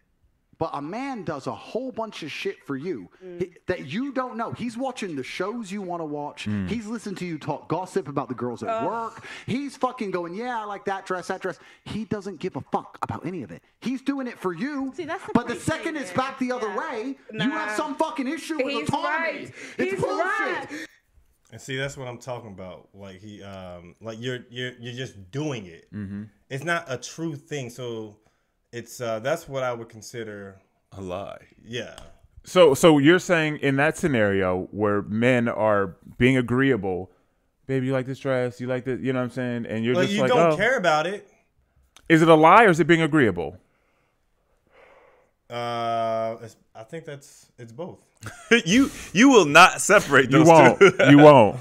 but a man does a whole bunch of shit for you he- that you don't know. He's watching the shows you want to watch. He's listening to you talk gossip about the girls at work. He's fucking going, yeah, I like that dress, that dress. He doesn't give a fuck about any of it. He's doing it for you. See, that's the but the point second right it's back the other Yeah. way, you have some fucking issue with He's autonomy. right. It's He's bullshit. right. And see, that's what I'm talking about. Like he, um, like you're you're you're just doing it. Mm-hmm. It's not a true thing. So it's uh, that's what I would consider. A lie. Yeah. So, so you're saying in that scenario where men are being agreeable, baby, you like this dress, you like this, you know what I'm saying, and you're just Like just you like, don't oh, care about it. is it a lie or is it being agreeable? Uh, it's, I think that's it's both. you you will not separate You won't. two. you won't.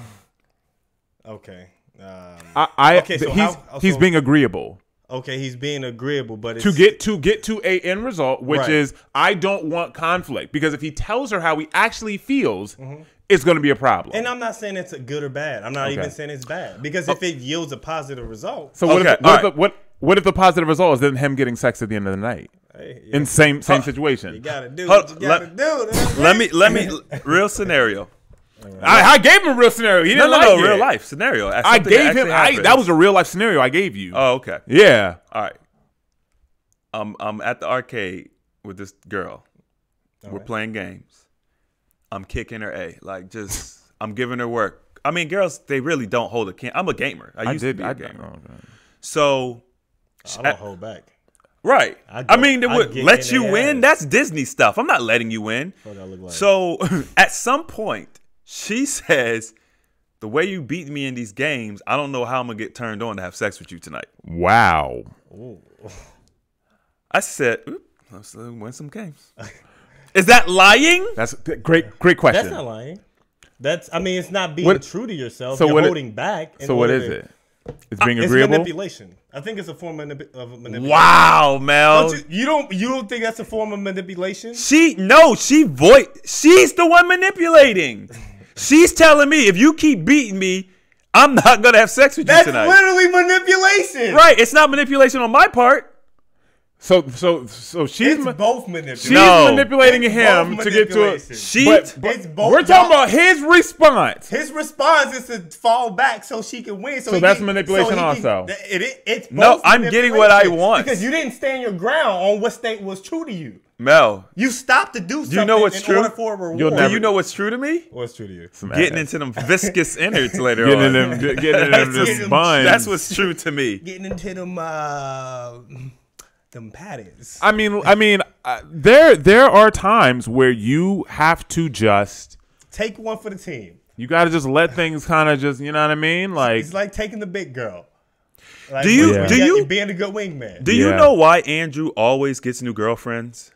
Okay. I, I Okay, so he's how- he's being agreeable Okay, he's being agreeable, but it's, to get to get to a end result, which Right. is I don't want conflict because if he tells her how he actually feels, mm-hmm. it's going to be a problem. And I'm not saying it's a good or bad. I'm not Okay. even saying it's bad because oh. if it yields a positive result, so what Okay, if what, if all the, what what if the positive result is then him getting sex at the end of the night hey, yeah, in same same situation? you gotta do Hold- what you gotta let- do. That's Let me let me real scenario. I, I gave him a real scenario. He No, didn't no, like no, it. real life scenario. I that gave him. I, that was a real life scenario I gave you. Oh, okay. yeah. All right. I'm I'm at the arcade with this girl. We're right. playing games. I'm kicking her A. Like just I'm giving her work. I mean, girls, they really don't hold a can. I'm a gamer. I, I used did. to be a I gamer. oh, So I don't hold back. right. I I, mean, I would let you win. ass. That's Disney stuff. I'm not letting you win. What I look like. So at some point, she says, "The way you beat me in these games, I don't know how I'm gonna get turned on to have sex with you tonight." Wow. I said, "Oop, "Let's uh, win some games." Is that lying? That's a great. Great question. That's not lying. That's I mean, it's not being What- true to yourself. so You're what it- holding back. in so what order is to- it? It's being It's agreeable. manipulation. I think it's a form of, manip- of manipulation. Wow, Mel. Don't you, you don't you don't think that's a form of manipulation? She no, she voice. She's the one manipulating. She's telling me if you keep beating me, I'm not gonna have sex with you That's tonight. literally manipulation. right? It's not manipulation on my part. So so so she's It's ma- both manipulation. she's No. manipulating It's him to get to a. manipulation. She. But, but It's both- we're talking about his response. His response is to fall back so she can win. So, So that's can- manipulation he can- also. it, it, it's No, I'm getting what I want. because you didn't stand your ground on what state was true to you. Mel, You stopped to do something you know what's in true? order for a reward. You'll do you know what's true to me? what's true to you? Getting into them viscous innards later Getting on. in them, getting into them That's just buns. That's what's true to me. Getting into them uh, them patties. I mean, I mean, uh, there there are times where you have to just Take one for the team. you got to just let things kind of just you know what I mean, like It's like taking the big girl. Like, Do you- when do got- you- being a good wingman? Do you Yeah. know why Andrew always gets new girlfriends?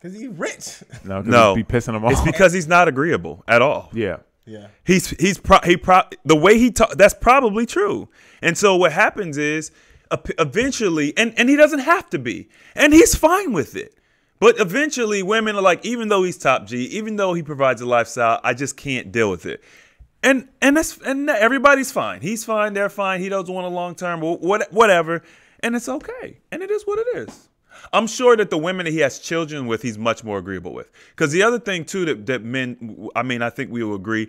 Because he's rich. No, No, be pissing them off. It's because he's not agreeable at all. yeah, yeah. He's he's pro, he pro, the way he talk that's probably true. And so what happens is ep- eventually and and he doesn't have to be. And he's fine with it. But eventually women are like even though he's top G, even though he provides a lifestyle, I just can't deal with it. And and that's and everybody's fine. He's fine, they're fine. He doesn't want a long term what whatever. And it's okay. And it is what it is. I'm sure that the women that he has children with, he's much more agreeable with. Because the other thing too that, that men, I mean, I think we will agree,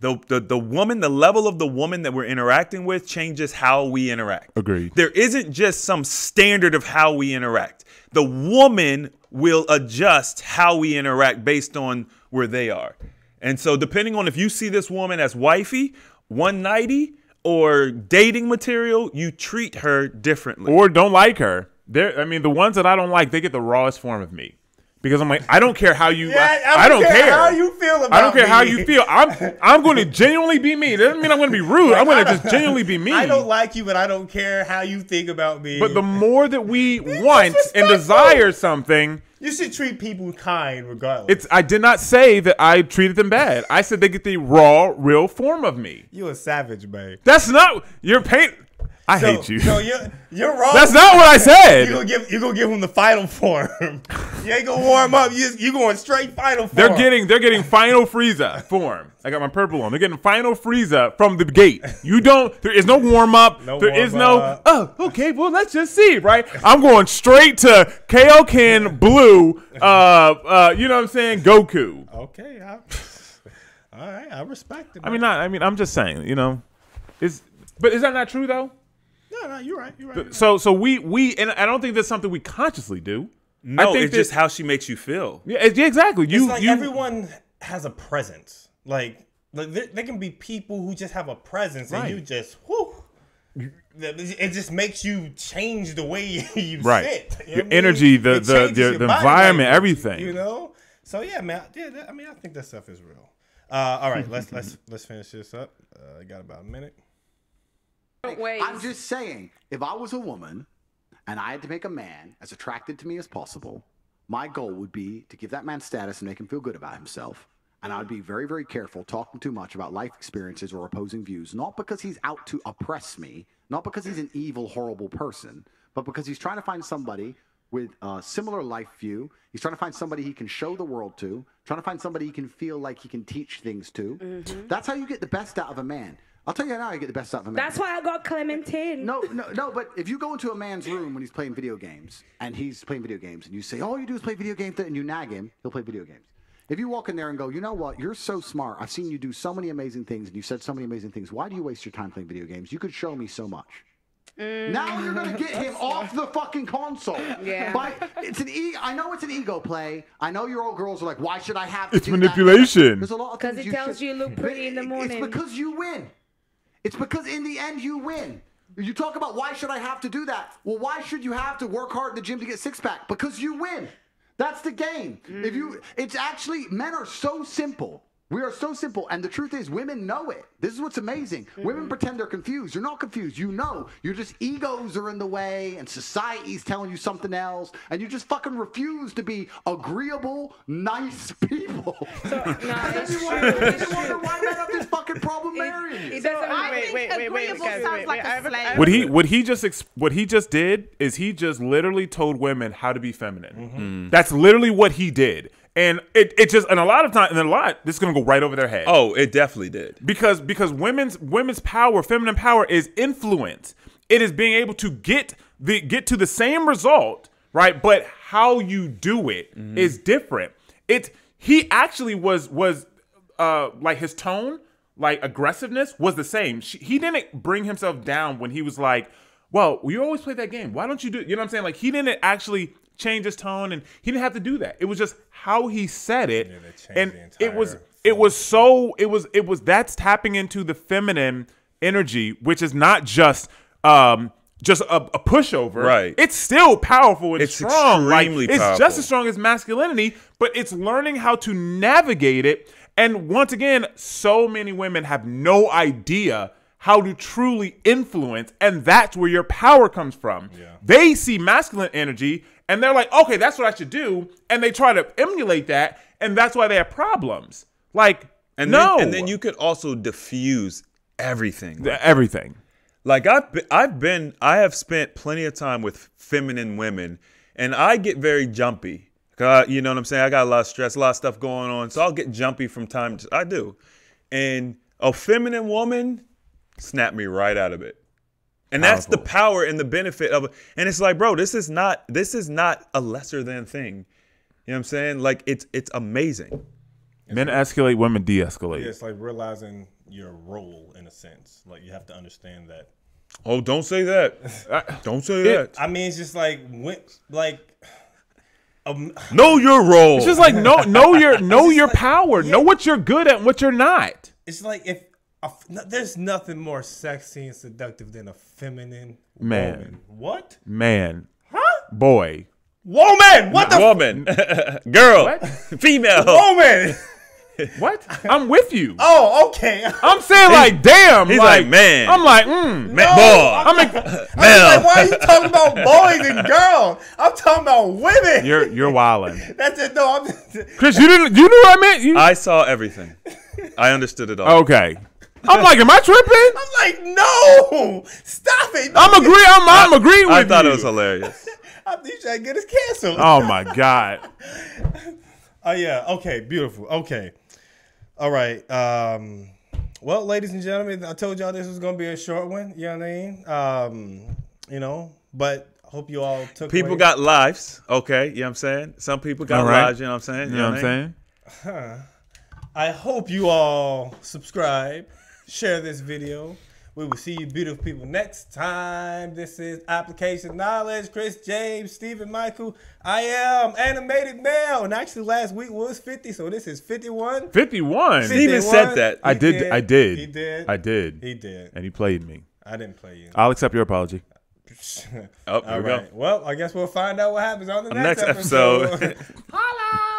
the, the the woman, the level of the woman that we're interacting with changes how we interact. Agreed. There isn't just some standard of how we interact. The woman will adjust how we interact based on where they are. And so, depending on if you see this woman as wifey, one nighty, or dating material, you treat her differently. or don't like her. There, I mean, the ones that I don't like, they get the rawest form of me because I'm like, I don't care how you, Yeah, I, I don't care. how you feel about I don't care how you feel. I'm I'm going to genuinely be me. It doesn't mean I'm going to be rude. I'm going to just genuinely be me. I don't like you, but I don't care how you think about me. But the more that we want and desire something, you should treat people kind regardless. it's. I did not say that I treated them bad. I said they get the raw, real form of me. you a savage, man. That's not your pain. I hate you. So you're you're wrong. That's not what I You said. gonna give you gonna give him the final form. you ain't gonna warm up. You you going straight final form. They're getting they're getting final Frieza form. I got my purple on. They're getting final Frieza from the gate. You don't. There is no warm up. No there is no. warm-up. Oh, okay. Well, let's just see. Right. I'm going straight to Kaioken Blue. Uh, uh, you know what I'm saying? Goku. okay. I, all right, I respect it. I mean, not. I mean, I'm just saying. You know, is but is that not true though? No, no, you're right. You're right. So, so we we and I don't think that's something we consciously do. no, I think it's just how she makes you feel. Yeah, yeah, exactly. You it's like you everyone has a presence. Like, like there, there can be people who just have a presence, and you just whoo. It just makes you change the way you Right. sit. You Your what I mean? energy, the- the- changes the- your the environment, language, everything. You know. So yeah, man. Yeah, that, I mean, I think that stuff is real. Uh, all right, let's let's let's finish this up. Uh, got about a minute. Ways. I'm just saying, if I was a woman and I had to make a man as attracted to me as possible, my goal would be to give that man status and make him feel good about himself. And I'd be very, very careful talking too much about life experiences or opposing views, not because he's out to oppress me, not because he's an evil, horrible person, but because he's trying to find somebody with a similar life view. He's trying to find somebody he can show the world to, trying to find somebody he can feel like he can teach things to. Mm-hmm. That's how you get the best out of a man. I'll tell you now, how you get the best out of a man. That's why I got Clementine. No, no, no. But if you go into a man's room when he's playing video games and he's playing video games, and you say all you do is play video games, and you nag him, he'll play video games. If you walk in there and go, you know what, you're so smart. I've seen you do so many amazing things, and you said so many amazing things. Why do you waste your time playing video games? You could show me so much. Mm. Now you're gonna get him off the fucking console. Yeah. By, it's an e- I know it's an ego play. I know your old girls are like, why should I have? To It's do that?" manipulation. There's a lot of 'Cause things it tells should- you look pretty in the morning. It's because you win. It's because in the end you win. You talk about why should I have to do that? Well, why should you have to work hard in the gym to get six pack? Because you win. That's the game. If you, it's actually men are so simple. We are so simple, and the truth is, women know it. This is what's amazing. Mm-hmm. Women pretend they're confused. You're not confused. You know. You're just egos are in the way, and society's telling you something else, and you just fucking refuse to be agreeable, nice people. No, and then you true. wonder, then It's you wonder true. why men have this fucking problem marrying you. It doesn't. I wait, think wait, wait, wait, agreeable sounds wait, like wait. a I have slave. I have What he what he just ex- what he just did is he just literally told women how to be feminine. Mm-hmm. That's literally what he did, and it, it just and a lot of time and a lot this is gonna go right over their head. Oh, it definitely did. because because women's women's power, feminine power is influence. It is being able to get the get to the same result, right? But how you do it is different. It he actually was was uh like his tone, like aggressiveness was the same. She, he didn't bring himself down when he was like, "Well, you always play that game. Why don't you do?" You know what I'm saying? Like he didn't actually change his tone, and he didn't have to do that. It was just how he said it, changed and it was entire it was so it was it was that's tapping into the feminine energy which is not just um just a, a pushover. Right. it's still powerful and It's strong. Like, extremely it's just as strong as masculinity but it's learning how to navigate it. And once again so many women have no idea how to truly influence and that's where your power comes from. Yeah. they see masculine energy and they're like okay that's what i should do and they try to emulate that and that's why they have problems like And no then, and then you could also diffuse everything. The- everything Like I've been, I've been I have spent plenty of time with feminine women, and I get very jumpy. I- you know what I'm saying? I got a lot of stress, a lot of stuff going on, so I'll get jumpy from time to I do, and a feminine woman snap me right out of it. And that's the power and the benefit of it. And it's like, bro, this is not this is not a lesser than thing. You know what I'm saying? Like it's it's amazing. men escalate women de-escalate Yeah, it's like realizing your role in a sense. Like you have to understand that. Oh, don't say that. don't say that. I mean, it's just like when, like, um, Know your role. it's just like know know your know your power know what you're good at and what you're not it's like if a f- no- there's nothing more sexy and seductive than a feminine Man. woman. What? man Huh? boy Woman. What the woman, girl, What? female. woman? what i'm with you Oh, okay. i'm saying like damn he's like, man. i'm like mm, Ma- boy, i'm like like, why are you talking about boys and girls? I'm talking about women. you're you're wilding That's it. No, I'm. chris you didn't you knew what i meant you, I saw everything. I understood it all. okay i'm like am i tripping I'm like, no, stop it. i'm agree i'm, I'm agreeing with you. I thought you it was hilarious. I think you trying to get us canceled. oh my god Oh yeah. Okay. Beautiful. Okay. All right. Um, well, ladies and gentlemen, I told y'all this was gonna be a short one. You know what I mean? Um, you know, but I hope you all took. People away- got lives, okay? You know what I'm saying? Some people got All right. lives, you know what I'm saying? you know what i'm saying I hope you all subscribe, share this video. We will see you beautiful people next time. This is Application Knowledge. Chris James, Stephen Michael. I am Animated Mel. And actually last week was 50, so this is 51. 51 Stephen 51. said that. I He did, I did. He did. I did. He did. And he played me. I didn't play you. I'll accept your apology. Oh, here All we right. go. Well, I guess we'll find out what happens on the On next, next episode. episode. Holla!